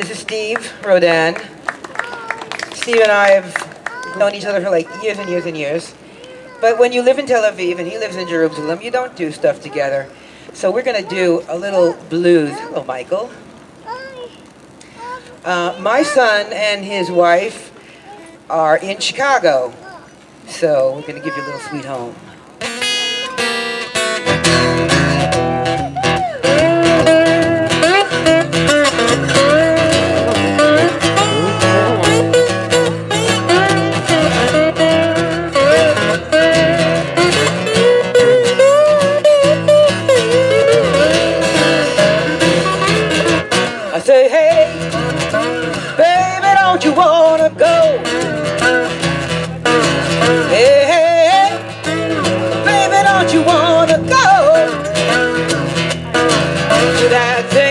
This is Steve Rodan. Steve and I have known each other for like years and years and years. But when you live in Tel Aviv and he lives in Jerusalem, you don't do stuff together. So we're going to do a little blues. Hello, Michael. Uh, my son and his wife are in Chicago. So we're going to give you a little sweet home. Say, hey, baby, don't you wanna go? Hey, hey, hey, baby, don't you wanna go to that same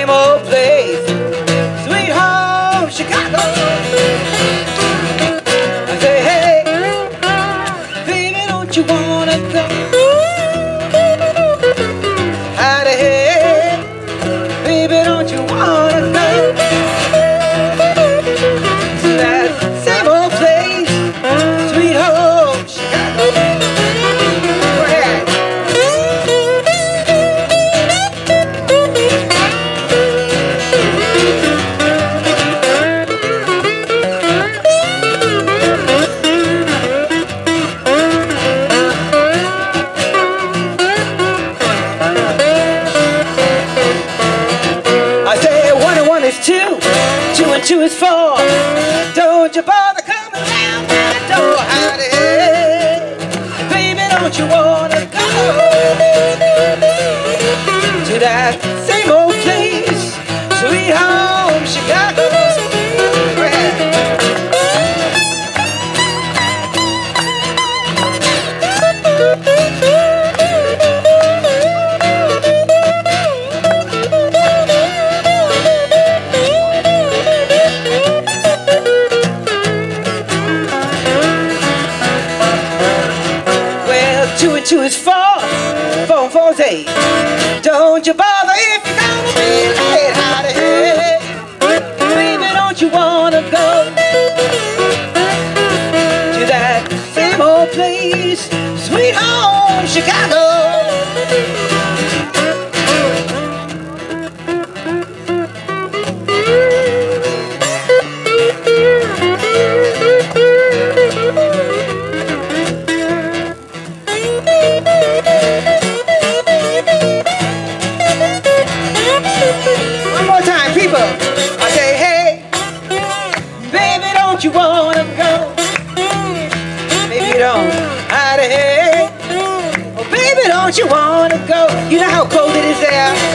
two is four. Don't you bother coming around my door, howdy. Baby, don't you wanna go to that Well, two and two is four, four and four is eight. Don't you bother if don't you wanna go? You know how cold it is there.